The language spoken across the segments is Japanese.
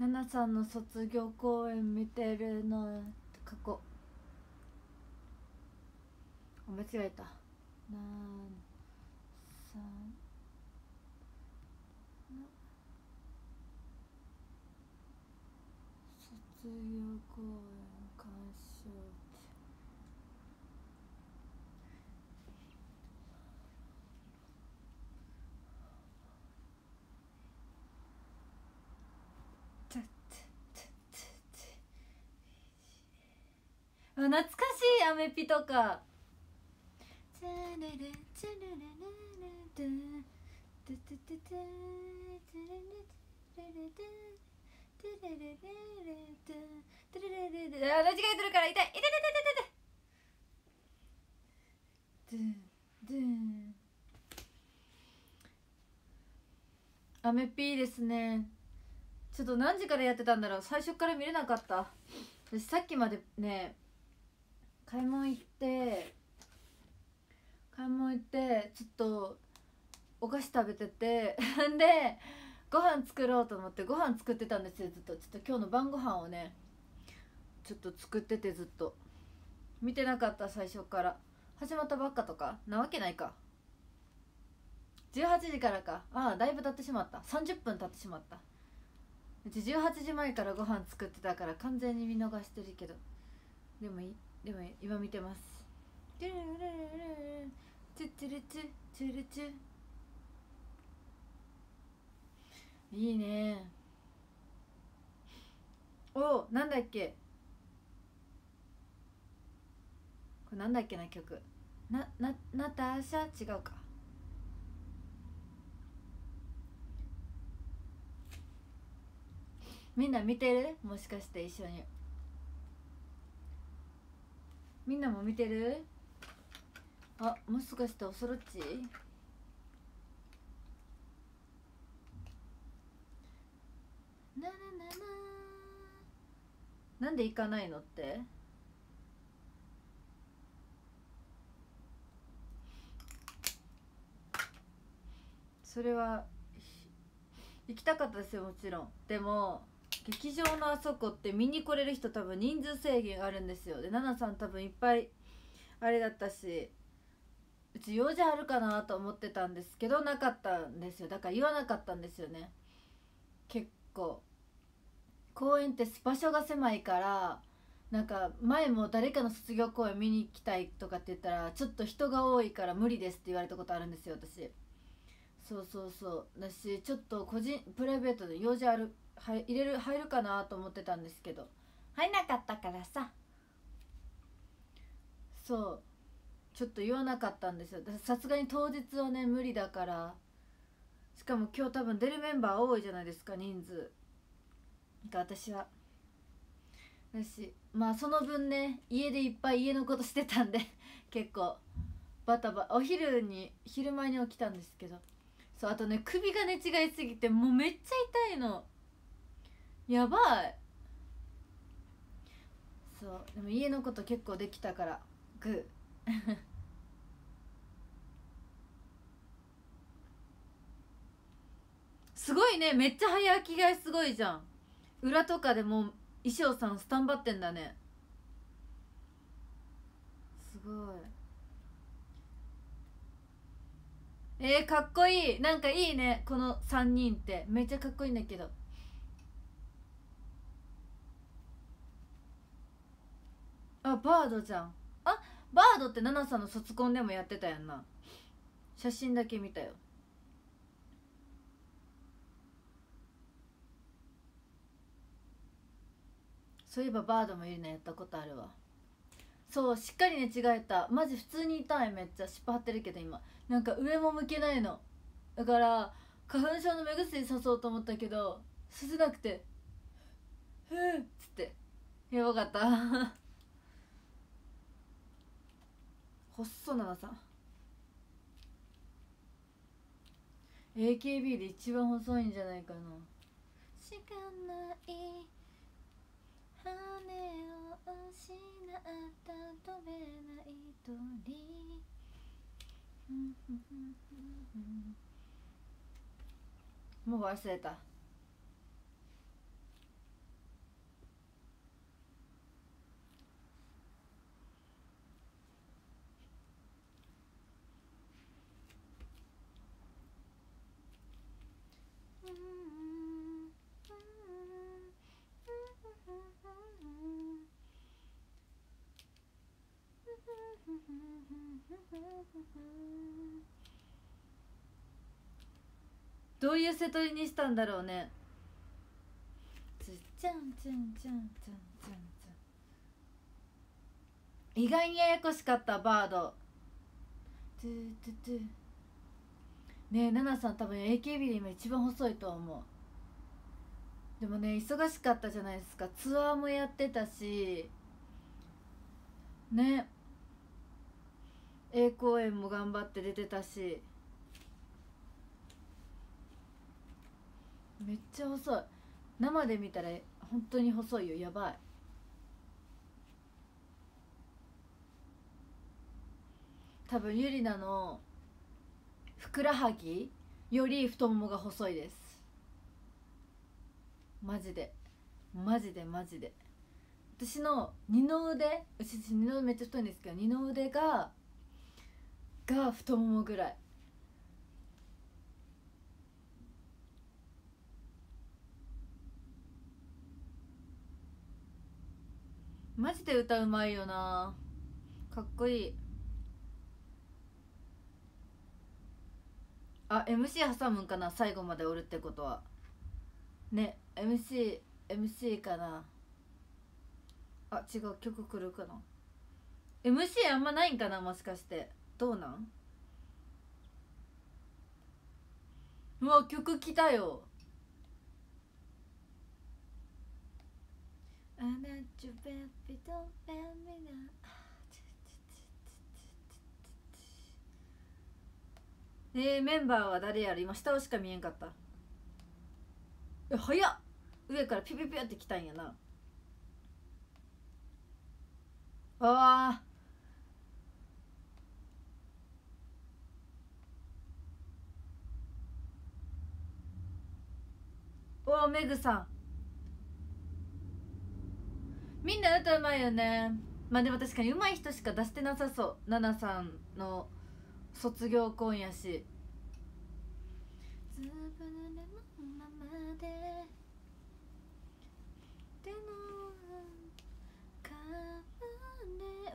奈々さんの卒業公演見てるの過去。あ間違えた。なさん卒業公演。あ懐かしいアメピとか。あ間違えてるから痛い痛い痛い痛い痛いドゥンドゥンアメピーですねちょっと何時からやってたんだろう最初から見れなかった私さっきまでね買い物行って買い物行ってちょっとお菓子食べてて でご飯作ろうと思ってご飯作ってたんですよずっと。ちょっと今日の晩ご飯をねちょっと作っててずっと。見てなかった最初から。始まったばっかとか？なわけないか。18時からか。ああだいぶ経ってしまった。30分経ってしまった。うち18時前からご飯作ってたから完全に見逃してるけど。でもい。でも今見てます。チュルルルルチュチュルチュチュルチュ。いいね。おなんだっけ？これなんだっけな曲。ななナターシャ違うか。みんな見てる？もしかして一緒に。みんなも見てる？あもしかしておそろっち？なななななんで行かないのって？それは行きたかったですよもちろん。でも劇場のあそこって見に来れる人多分人数制限あるんですよ。で奈々さん多分いっぱいあれだったしうち用事あるかなと思ってたんですけどなかったんですよ。だから言わなかったんですよね。結構。公園って場所が狭いからなんか前も誰かの卒業公演見に行きたいとかって言ったらちょっと人が多いから無理ですって言われたことあるんですよ私。そうそうそう。だしちょっと個人プライベートで用事ある入入れる入るかなと思ってたんですけど。入んなかったからさ。そう。ちょっと言わなかったんですよ。さすがに当日はね無理だから。しかも今日多分出るメンバー多いじゃないですか人数。が私は。だしまあその分ね家でいっぱい家のことしてたんで 結構。バタバお昼に昼前に起きたんですけど。そうあとね首が寝違いすぎてもうめっちゃ痛いのやばい。そうでも家のこと結構できたから。グー。すごいね。めっちゃ早着替えすごいじゃん。裏とかでも衣装さんスタンバってんだね。すごい。えー、かっこいい。なんかいいね。この3人って。めっちゃかっこいいんだけど。あバードじゃん。あバードってナナさんの卒コンでもやってたやんな。写真だけ見たよ。そういえばバードもいるのやったことあるわ。そうしっかり寝違えた。マジ普通に痛いめっちゃ尻尾張ってるけど今。なんか上も向けないの。だから花粉症の目薬さそうと思ったけどさせなくて。ふうっつって。やばかった。細長さ。ん AKB で一番細いんじゃないかな。しかない羽を失った飛べない鳥。もう忘れたどういう瀬取りにしたんだろうね。意外にややこしかったバード。ねえナナさん多分 AKB で今一番細いと思う。でもね忙しかったじゃないですか。ツアーもやってたし。ね A 公演も頑張って出てたしめっちゃ細い。生で見たら本当に細いよ。やばい。多分ゆりなのふくらはぎより太ももが細いです。マジで。マジでマジで。私の二の腕うち二の腕めっちゃ太いんですけど二の腕がが太ももぐらい。マジで歌うまいよな。かっこいい。あ MC 挟むんかな最後までおるってことは。ね MC MC かな。あ違う曲来るかな。MC あんまないんかなもしかして。どうなん？うわ曲来たよ。あなちゅべぴとべみな。えー、メンバーは誰やる？今下しか見えんかった。え早っ。上からピピピって来たんやな。あおおメグさん。みんな歌うまいよね。まあでも確かに上手い人しか出してなさそう。奈々さんの卒業婚やし。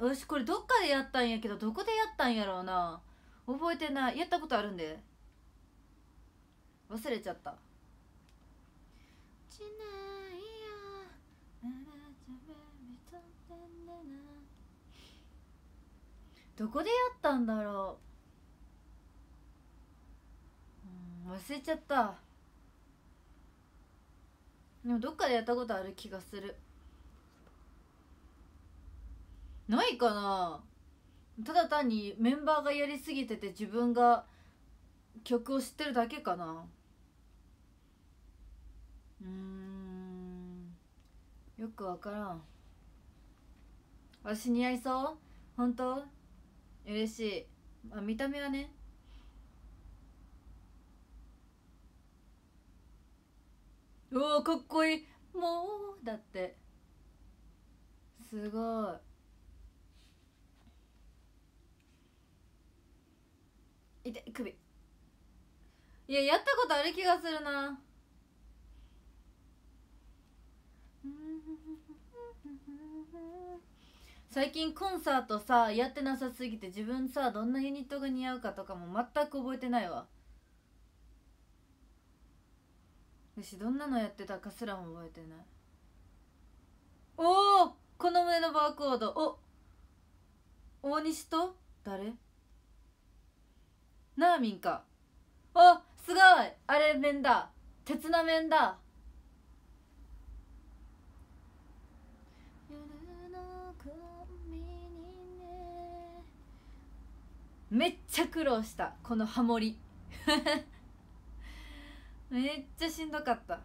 よしこれどっかでやったんやけどどこでやったんやろうな。覚えてない。やったことあるんで。忘れちゃったしないよどこでやったんだろう。うん忘れちゃった。でもどっかでやったことある気がする。ないかな。ただ単にメンバーがやりすぎてて自分が曲を知ってるだけかな。うん。よくわからん。私似合いそう？本当？嬉しい、まあ、見た目はね。おおかっこいい。もうだって。すごい。痛い首。いややったことある気がするな。最近コンサートさやってなさすぎて自分さどんなユニットが似合うかとかも全く覚えてないわ。私どんなのやってたかすらも覚えてない。おおこの胸のバーコード。お大西と？誰？ナーミンか。あすごい。あれ面だ。鉄な面だ。めっちゃ苦労した。このハモリ。めっちゃしんどかった。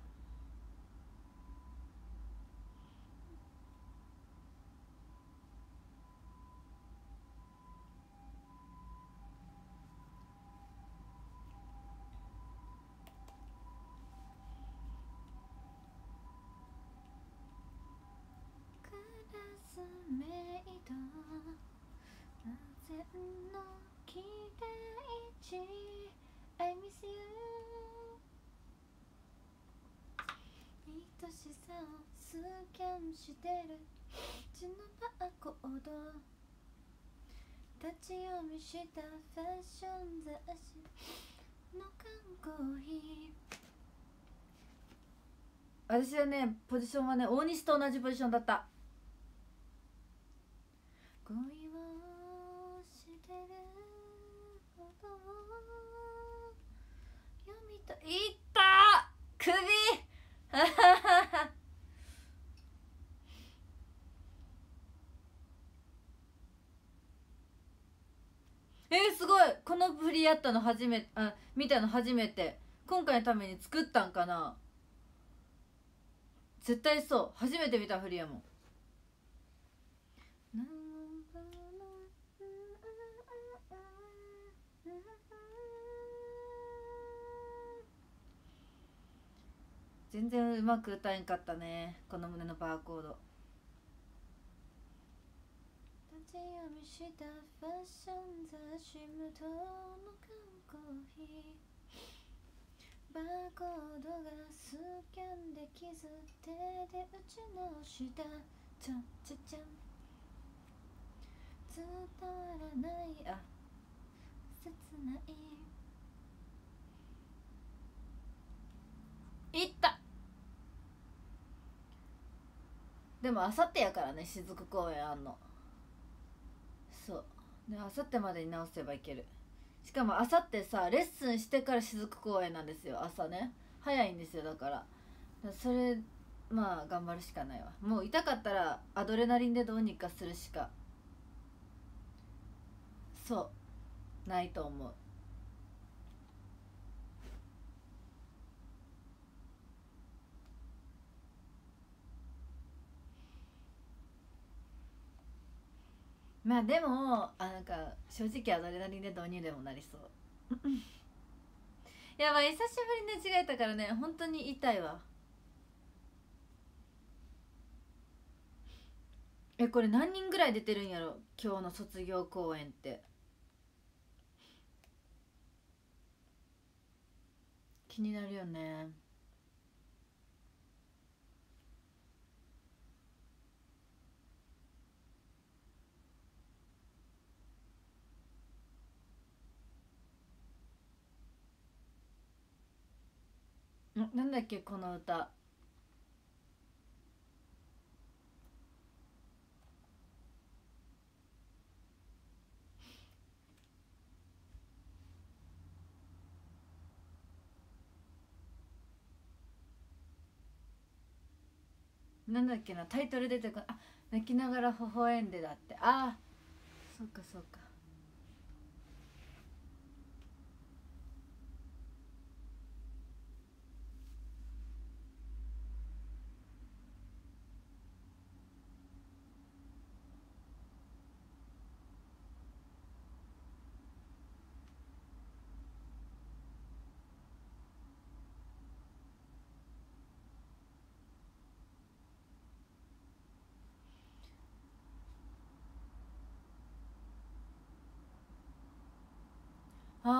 さをスキャンしてる。血のバーコード立ち読みしたファッション雑誌の缶コーヒー私はねポジションはね大西と同じポジションだった。恋をしてることを読みたいった。首 えー、すごいこの振りやったの初めあ見たの初めて。今回のために作ったんかな。絶対そう。初めて見た振りやもん。全然うまく歌えんかったね。この胸のバーコード。立ち読みしたファッション雑誌無糖の缶コーヒーバーコードがスキャンで傷手で打ち直した。ちゃんちゃちゃん。伝わらない。あ。切ない。いった。でもあさってやからね雫公園あんの。そう。であさってまでに直せばいける。しかもあさってさレッスンしてから雫公演なんですよ。朝ね。早いんですよだから。それまあ頑張るしかないわ。もう痛かったらアドレナリンでどうにかするしかそうないと思う。まあでもあなんか正直アドレナリンで導入でもなりそう。やばい久しぶりに寝違えたからね本当に痛いわ。えこれ何人ぐらい出てるんやろ？今日の卒業公演って。気になるよねなんだっけこの歌。なんだっけなタイトル出てこあ泣きながら微笑んでだって。ああそっかそっか。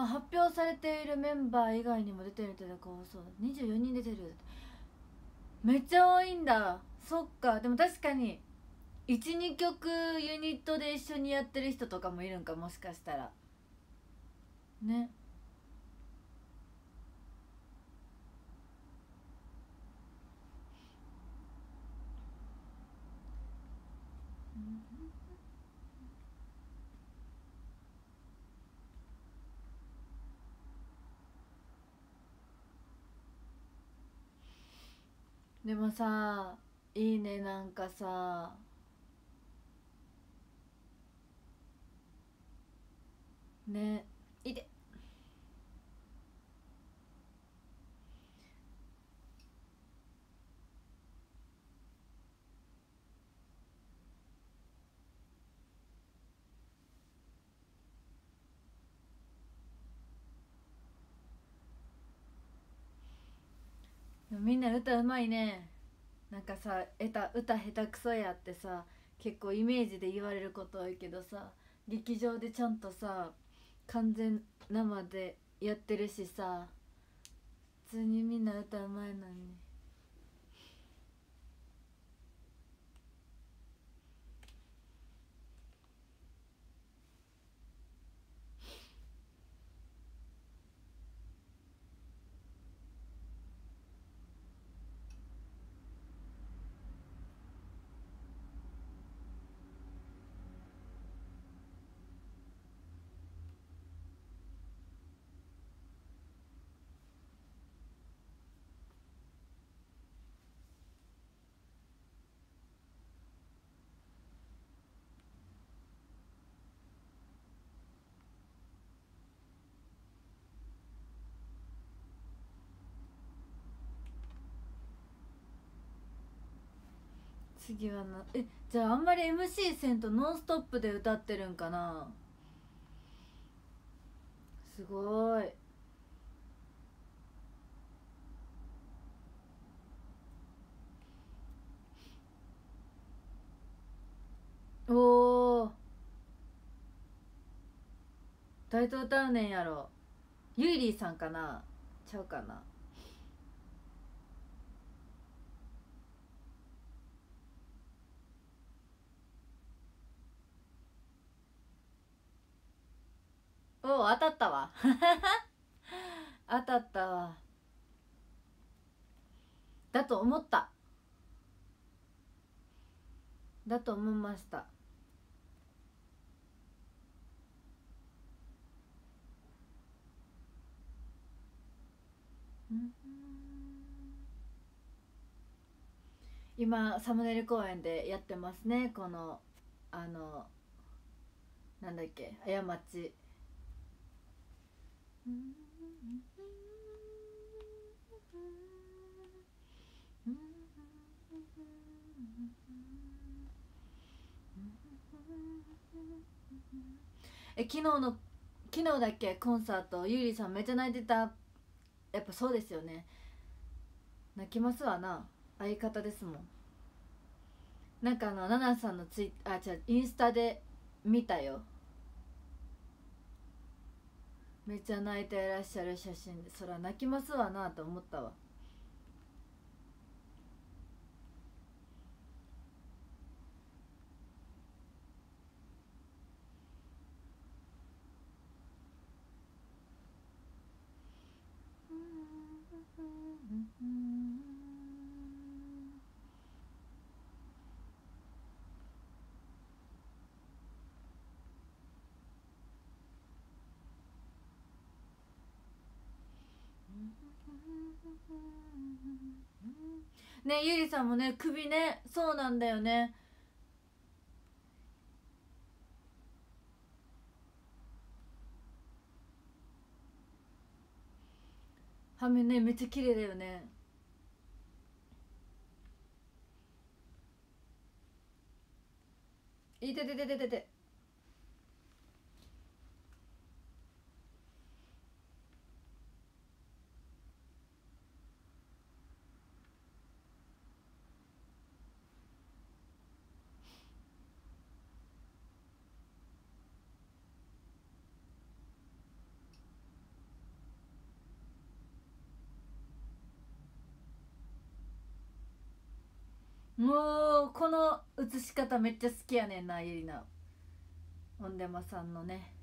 あ発表されているメンバー以外にも出てるってだからそう24人出てる。めっちゃ多いんだ。そっか。でも確かに12曲ユニットで一緒にやってる人とかもいるんかもしかしたら。ね。うん。でもさいいねなんかさ。ね。いて。みんな歌うまいね。なんかさ歌歌下手くそやってさ結構イメージで言われること多いけどさ劇場でちゃんとさ完全生でやってるしさ普通にみんな歌うまいのに。次はなえじゃああんまり MC せんとノンストップで歌ってるんかな？すごい。おお誰と歌うねんやろ。ゆいりーさんかな？ちゃうかな？お当たったわ。当たったわ。だと思った。だと思いました。今サムネイル公演でやってますね。このあのなんだっけ過ち。え昨日の昨日だっけ？コンサートゆうりさんめっちゃ泣いてた。やっぱそうですよね。泣きますわな。相方ですもん。なんかあのナナさんのツイあ違うインスタで見たよ。めっちゃ泣いていらっしゃる写真で。そら泣きますわなと思ったわ。ねゆりさんもね首ねそうなんだよね。はめねめっちゃ綺麗だよね。いてててててて。もうこの写し方めっちゃ好きやねんなゆりな。オンデマさんのね。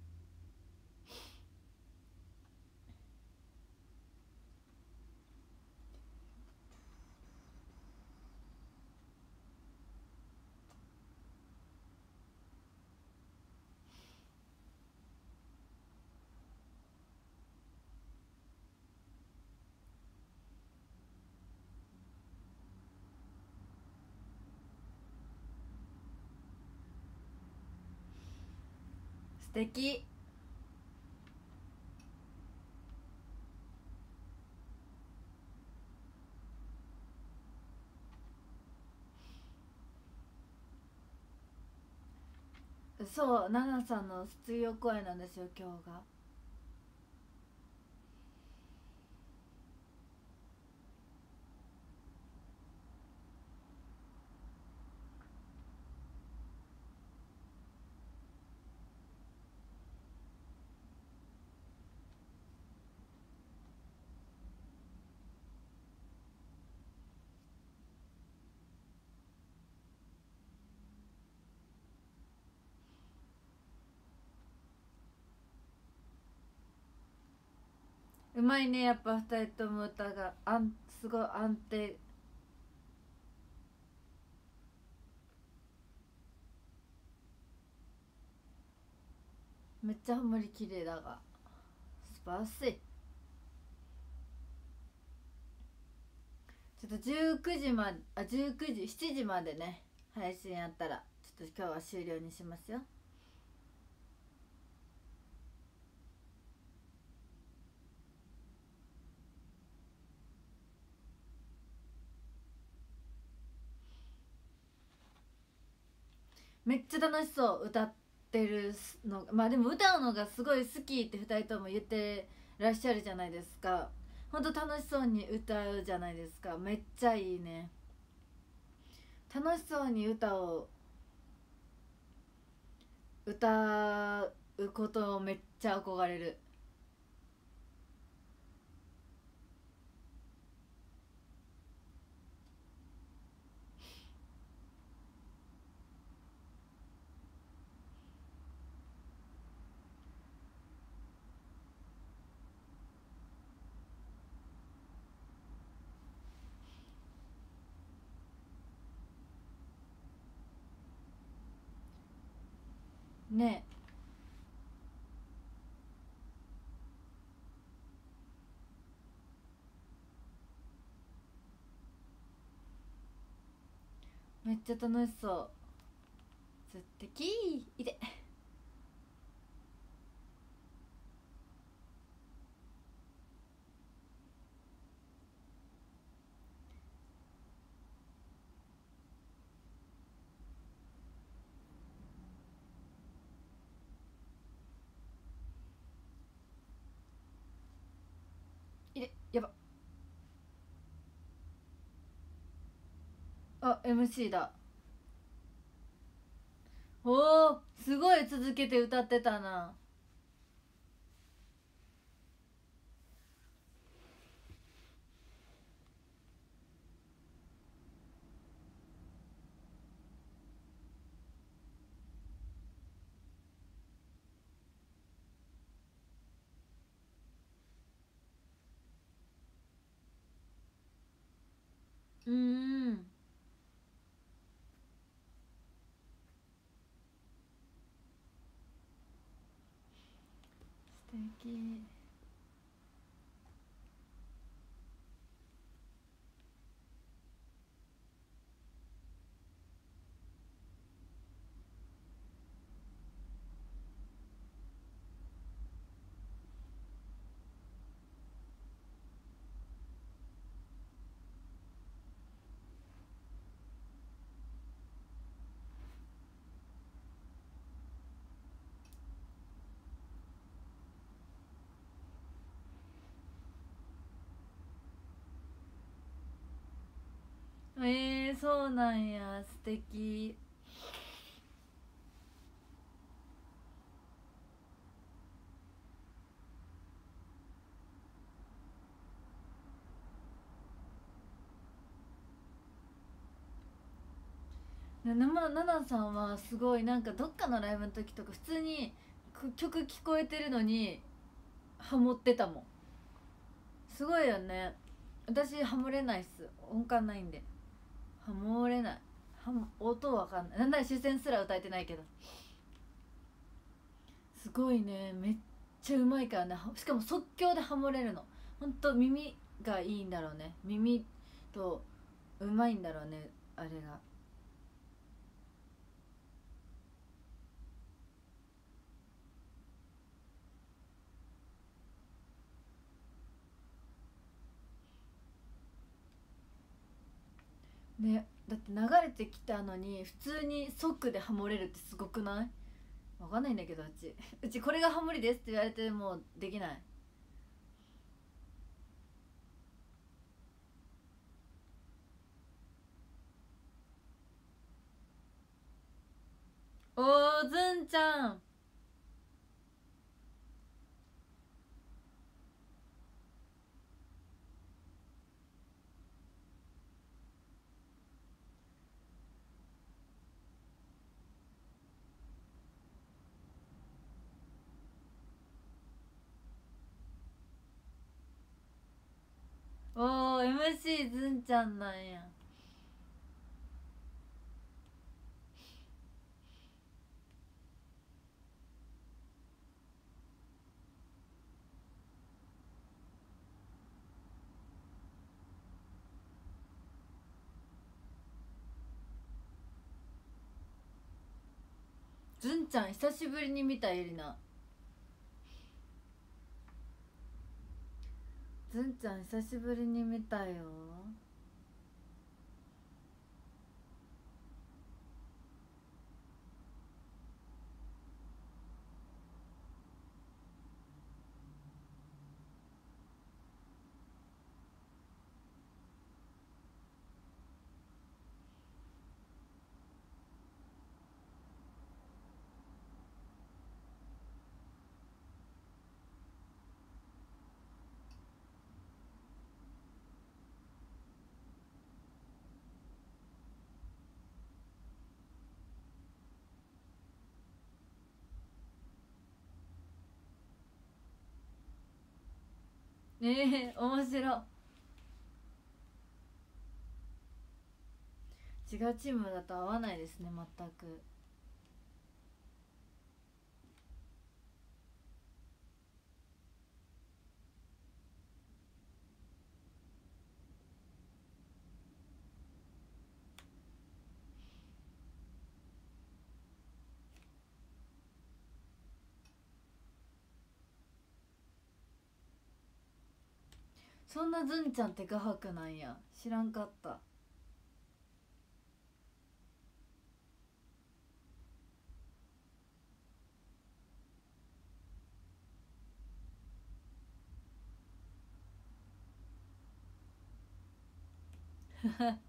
素敵そう奈々さんの卒業公演なんですよ今日が。うまいねやっぱ二人とも歌が。あんすごい安定。めっちゃほんまに綺麗だが。素晴らしい。ちょっと19時まであ19時7時までね配信やったらちょっと今日は終了にしますよ。めっちゃ楽しそう歌ってるの。まあでも歌うのがすごい好きって2人とも言ってらっしゃるじゃないですか。ほんと楽しそうに歌うじゃないですか。めっちゃいいね。楽しそうに歌を歌うことをめっちゃ憧れる。ね。めっちゃ楽しそう。ずってきいで MC だ。おおすごい続けて歌ってたな。うん。素えー、そうなんや。素敵。ななななさんはすごいなんかどっかのライブの時とか普通に曲聞こえてるのにハモってたもん。すごいよね。私ハモれないっす。音感ないんで。ハモれない。音わかんない。なんなら主戦すら歌えてないけど。すごいね。めっちゃうまいからね。しかも即興でハモれるの。ほんと耳がいいんだろうね。耳とうまいんだろうね。あれが。ねだって流れてきたのに普通に即でハモれるってすごくない？わかんないんだけどうち。うちこれがハモリですって言われてもうできない。おーずんちゃん。おー MC ずんちゃんなんや。ずんちゃん久しぶりに見たゆりなずんちゃん久しぶりに見たよ。ええー、面白違うチームだと合わないですね全く。そんなずんちゃんって画伯なんや。知らんかった。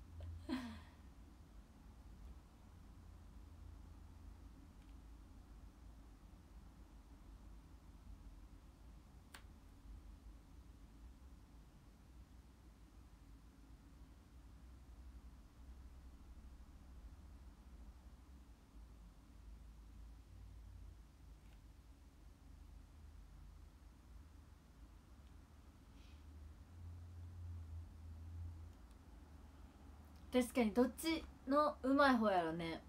確かにどっちのうまい方やろね。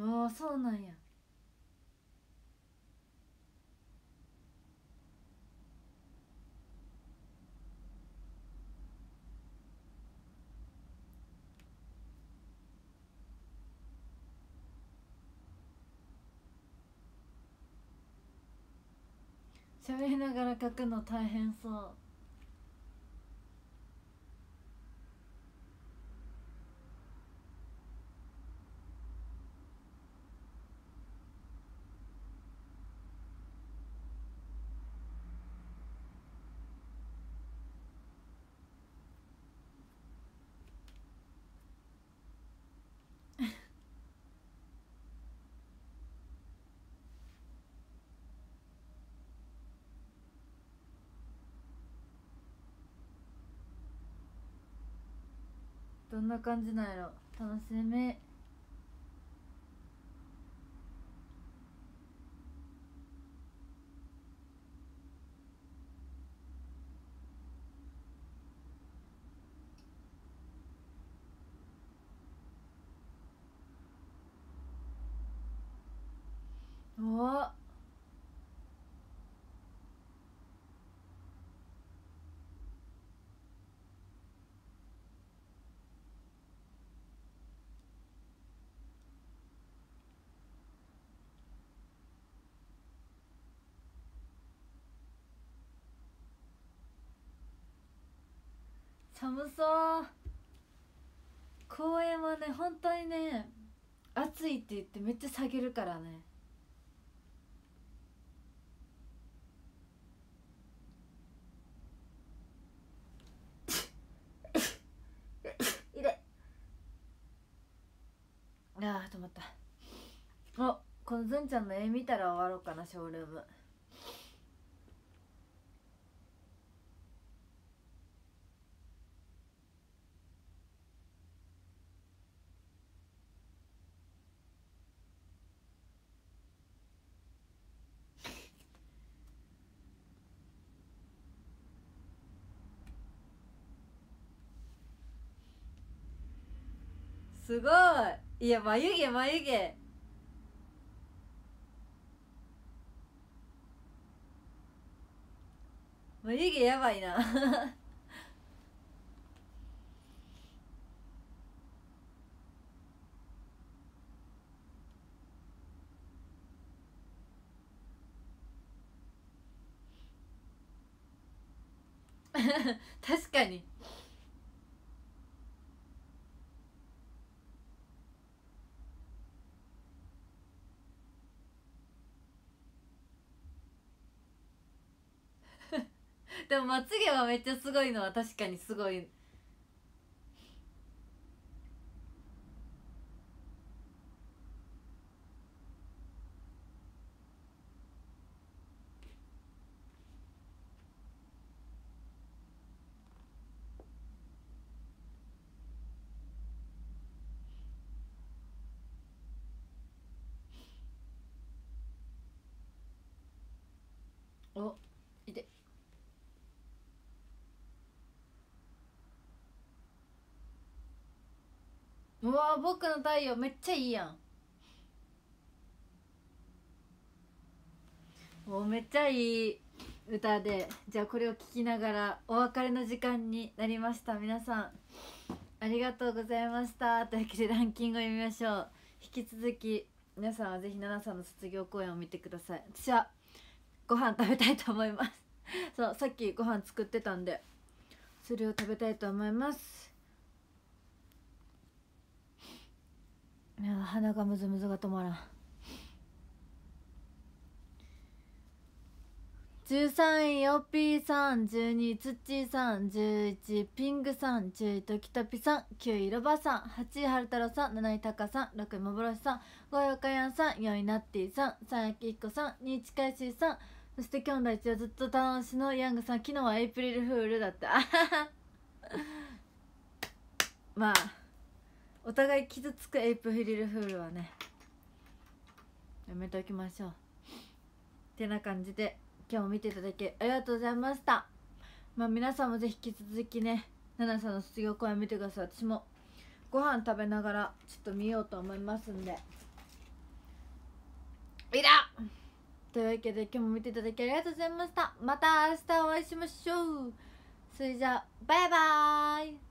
ああそうなんや。喋りながら書くの大変そう。どんな感じなんやろ。楽しみお寒そう。公園はね本当にね暑いって言ってめっちゃ下げるからね。ああ止まった。おこのずんちゃんの絵見たら終わろうかなショールームすごい。いや眉毛眉毛。眉う湯気やばいな。確かに。でもまつげはめっちゃすごいのは確かにすごい。お。いてうわ僕の太陽めっちゃいいやん。おめっちゃいい歌で。じゃあこれを聴きながらお別れの時間になりました。皆さんありがとうございました。というわけでランキングを読みましょう。引き続き皆さんはぜひ奈々さんの卒業公演を見てください。私はご飯食べたいと思います。そうさっきご飯作ってたんでそれを食べたいと思います。いや鼻がムズムズが止まらん。13位ヨッピーさん12位ツッチーさん11位ピングさん10位トキトピさん9位ロバさん8位ハル太郎さん7位タカさん6位幻さん5位オカヤンさん4位ナッティさん3位アキヒコさん2位チカイシーさんそして今日の一応ずっと楽しのヤングさん昨日はエイプリルフールだった。まあ。お互い傷つくエイプフリルフールはねやめておきましょう。てな感じで今日見ていただきありがとうございました。まあ皆さんもぜひ引き続きね奈々さんの卒業公演見てください。私もご飯食べながらちょっと見ようと思いますんで。いらというわけで今日も見ていただきありがとうございました。また明日お会いしましょう。それじゃあバイバーイ！